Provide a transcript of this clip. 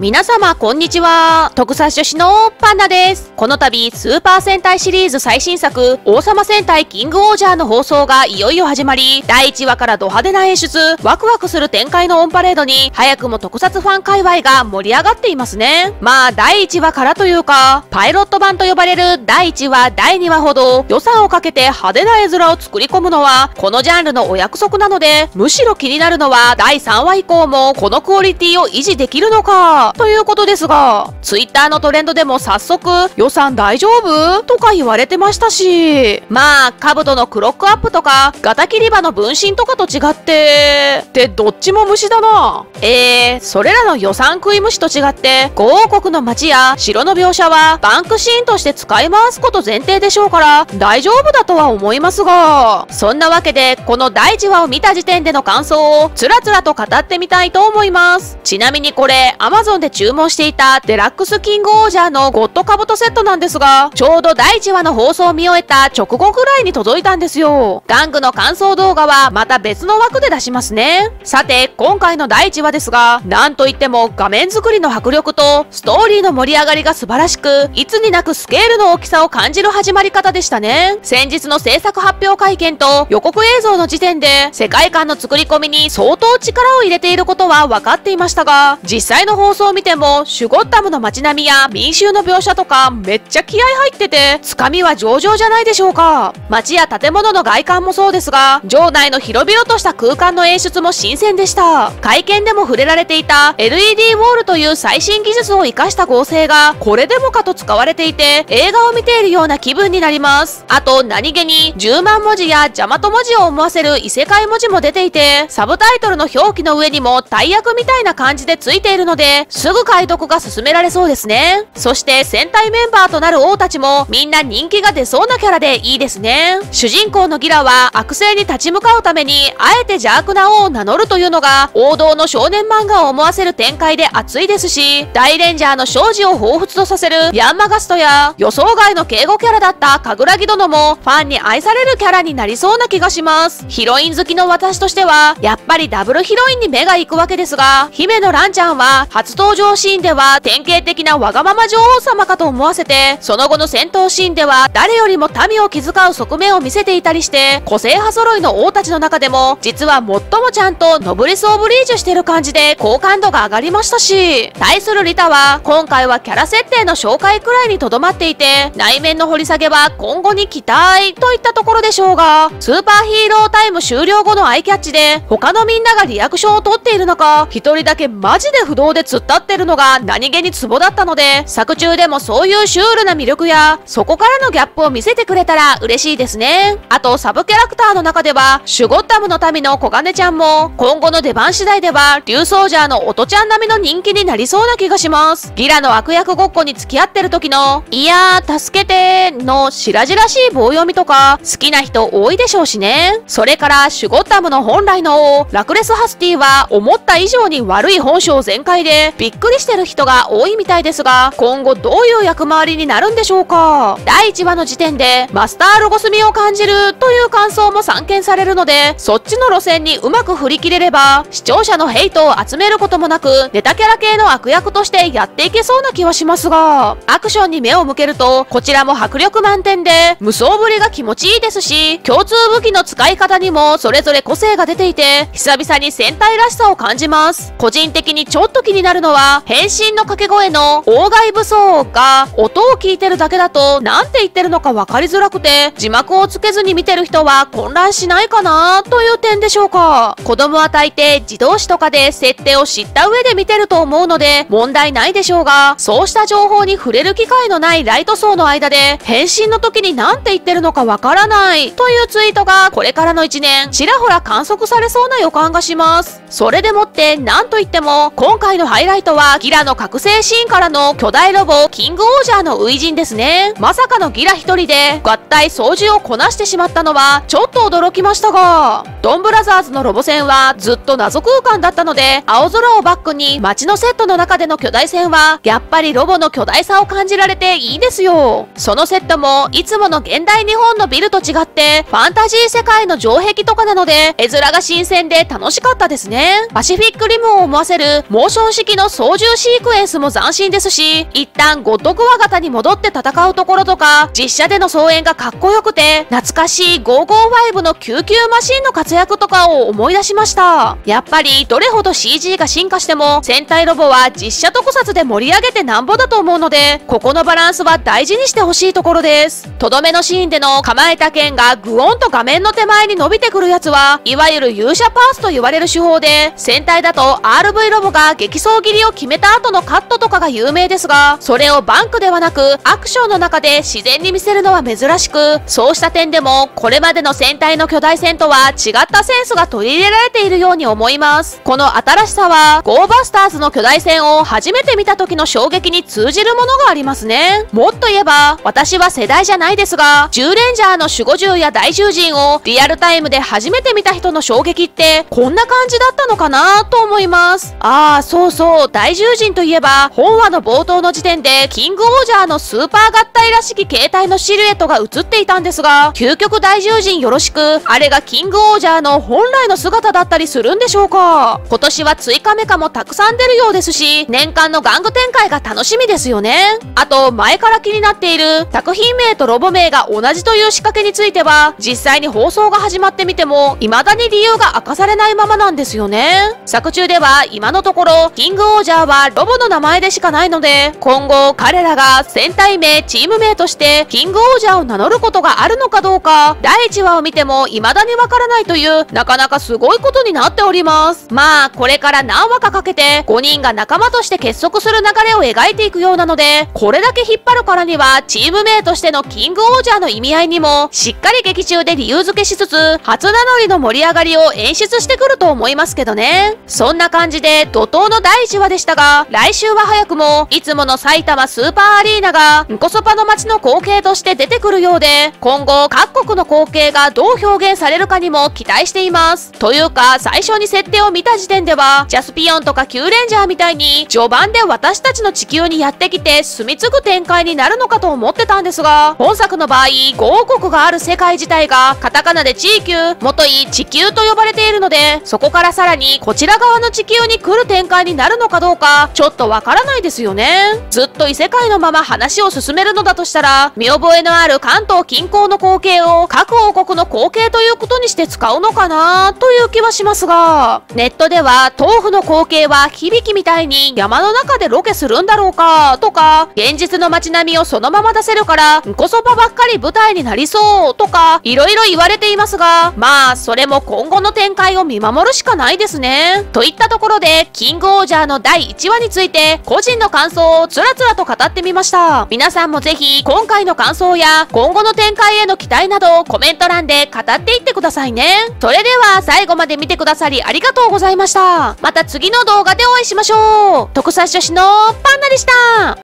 皆様こんにちは。特撮女子のパンダです。この度、スーパー戦隊シリーズ最新作、王様戦隊キングオージャーの放送がいよいよ始まり、第1話からド派手な演出、ワクワクする展開のオンパレードに、早くも特撮ファン界隈が盛り上がっていますね。まあ、第1話からというか、パイロット版と呼ばれる第1話、第2話ほど、予算をかけて派手な絵面を作り込むのは、このジャンルのお約束なので、むしろ気になるのは、第3話以降も、このクオリティを維持できるのか、ということですが、Twitter のトレンドでも早速、予算大丈夫？とか言われてましたし、まあ、兜のクロックアップとか、ガタキリバの分身とかと違って、ってどっちも虫だな。えー、それらの予算食い虫と違って、5王国の街や城の描写は、バンクシーンとして使い回すこと前提でしょうから、大丈夫だとは思いますが、そんなわけで、この第1話を見た時点での感想を、つらつらと語ってみたいと思います。ちなみにこれ、Amazon で注文していたデラックスキングオージャーのゴッドカブトセットなんですが、ちょうど第1話の放送を見終えた直後ぐらいに届いたんですよ。玩具の感想動画はまた別の枠で出しますね。さて、今回の第1話ですが、なんといっても画面作りの迫力とストーリーの盛り上がりが素晴らしく、いつになくスケールの大きさを感じる始まり方でしたね。先日の制作発表会見と予告映像の時点で、世界観の作り込みに相当力を入れていることは分かっていましたが、実際の放送を見ても、シュゴッタムの街並みや民衆の描写とかめっちゃ気合入ってて、つかみは上々じゃないでしょうか。街や建物の外観もそうですが、場内の広々とした空間の演出も新鮮でした。会見でも触れられていた LED ウォールという最新技術を活かした合成が、これでもかと使われていて、映画を見ているような気分になります。あと、何気に10万文字やジャマト文字を思わせる異世界文字も出ていて、サブタイトルの表記の上にも大役みたいな感じでついているので、すぐ解読が進められそうですね。そして戦隊メンバーとなる王たちもみんな人気が出そうなキャラでいいですね。主人公のギラは悪性に立ち向かうためにあえて邪悪な王を名乗るというのが王道の少年漫画を思わせる展開で熱いですし、大レンジャーの庄司を彷彿とさせるヤンマガストや予想外の敬語キャラだった神楽木殿もファンに愛されるキャラになりそうな気がします。ヒロイン好きの私としてはやっぱりダブルヒロインに目が行くわけですが、姫のランちゃんは初登登場シーンでは典型的なわがまま女王様かと思わせて、その後の戦闘シーンでは誰よりも民を気遣う側面を見せていたりして、個性派揃いの王たちの中でも、実は最もちゃんとノブリス・オブリージュしてる感じで好感度が上がりましたし、対するリタは、今回はキャラ設定の紹介くらいにとどまっていて、内面の掘り下げは今後に期待といったところでしょうが、スーパーヒーロータイム終了後のアイキャッチで、他のみんながリアクションを取っている中、一人だけマジで不動で突っ立ってるのが何気にツボだったので、作中でもそういうシュールな魅力や、そこからのギャップを見せてくれたら嬉しいですね。あと、サブキャラクターの中では、シュゴッタムの民の小金ちゃんも、今後の出番次第では、竜ソージャーの音ちゃん並みの人気になりそうな気がします。ギラの悪役ごっこに付き合ってる時の、いやー、助けてーの白々しい棒読みとか、好きな人多いでしょうしね。それから、シュゴッタムの本来の王、ラクレス・ハスティは、思った以上に悪い本性全開で、びっくりしてる人が多いみたいですが、今後どういう役回りになるんでしょうか？第1話の時点で、マスターロゴスミを感じるという感想も散見されるので、そっちの路線にうまく振り切れれば、視聴者のヘイトを集めることもなく、ネタキャラ系の悪役としてやっていけそうな気はしますが、アクションに目を向けると、こちらも迫力満点で、無双ぶりが気持ちいいですし、共通武器の使い方にもそれぞれ個性が出ていて、久々に戦隊らしさを感じます。個人的にちょっと気になるのは、変身の掛け声の、妨害武装が、音を聞いてるだけだと、なんて言ってるのか分かりづらくて、字幕をつけずに見てる人は混乱しないかなという点でしょうか。子供は大抵自動詞とかで設定を知った上で見てると思うので、問題ないでしょうが、そうした情報に触れる機会のないライト層の間で、変身の時に何て言ってるのかわからないというツイートが、これからの1年、ちらほら観測されそうな予感がします。それでもって、なんといっても、今回のハイライトは、ギラの覚醒シーンからの巨大ロボ、キングオージャーの初陣ですね。まさかのギラ一人で、合体掃除をこなしてしまったのは、ちょっと驚きましたが、ドンブラザーズのロボ戦は、ずっと謎空間だったので、青空をバックに、街のセットの中での巨大戦は、やっぱりロボの巨大さを感じられていいですよ。そのセットも、いつもの現代日本のビルと違って、ファンタジー世界の城壁とかなので、絵面が新鮮で楽しかったですね。パシフィックリムを思わせる、モーション式の操縦シークエンスも斬新ですし、一旦ゴッドコア型に戻って戦うところとか、実写での操演がかっこよくて、懐かしい555の救急マシンの活躍とかを思い出しました。やっぱり、どれほど CG が進化しても、戦隊ロボは実写特撮で盛り上げてなんぼだと思うので、ここのバランスは大事にしてほしいところです。とどめのシーンでの構えた剣がグオンと画面の手前に伸びてくるやつは、いわゆる勇者パースと言われる手法で、戦隊だと RV ロボが激走切りを決めた後のカットとかが有名ですが、それをバンクではなく、アクションの中で自然に見せるのは珍しく、そうした点でも、これまでの戦隊の巨大戦とは違ったセンスが取り入れられているように思います。この新しさは、ゴーバスターズの巨大戦を初めて見た時の衝撃に通じるものがありますね。もっと言えば、私は世代じゃないですが、10レンジャーの守護獣や大獣人をリアルタイムで初めて見た人の衝撃って、こんな感じだったのかなと思います。ああ、そうそう、大獣人といえば、本話の冒頭の時点で、キングオージャーのスーパー合体らしき形態のシルエットが映っていたんですが、究極大獣人よろしく、あれがキングオージャーの本来の姿だったりするんでしょうか今年は追加メカもたくさん出るようですし、年間の玩具展開が楽しみですよね。あと、前から気になっている、作品名とロボ名が同じという仕掛けについては、実際に放送が始まってみても、未だに理由が明かされないままなんですよね。作中では、今のところ、キングオージャーはロボの名前でしかないので、今後、彼らが戦隊名、チーム名として、キングオージャーを名乗ることがあるのかどうか、第第1話を見ても未だにわからないという、なかなかすごいことになっております。まあ、これから何話かかけて、5人が仲間として結束する流れを描いていくようなので、これだけ引っ張るからには、チーム名としてのキングオージャーの意味合いにも、しっかり劇中で理由付けしつつ、初名乗りの盛り上がりを演出してくると思いますけどね。そんな感じで、怒涛の第1話でしたが、来週は早くも、いつもの埼玉スーパーアリーナが、ンコソパの街の光景として出てくるようで、今後、各国の光景がどう表現されるかにも期待しています。というか、最初に設定を見た時点では、ジャスピオンとかキューレンジャーみたいに、序盤で私たちの地球にやってきて住み継ぐ展開になるのかと思ってたんですが、本作の場合、5王国がある世界自体が、カタカナで地球、もとい地球と呼ばれているので、そこからさらにこちら側の地球に来る展開になるのかどうか、ちょっとわからないですよね。ずっと異世界のまま話を進めるのだとしたら、見覚えのある関東近郊の光景を各王国の光景ということにして使うのかなという気はしますが、ネットでは豆腐の光景は響きみたいに山の中でロケするんだろうかとか、現実の街並みをそのまま出せるから、んこそばばっかり舞台になりそうとか、いろいろ言われていますが、まあ、それも今後の展開を見守るしかないですね。といったところで、キングオージャーの第1話について、個人の感想をつらつらと語ってみました。皆さんもぜひ、今回の感想や、今後の展開への期待などをコメントント欄で語っていってくださいね。それでは、最後まで見てくださりありがとうございました。また次の動画でお会いしましょう。特撮女子のパンナでした。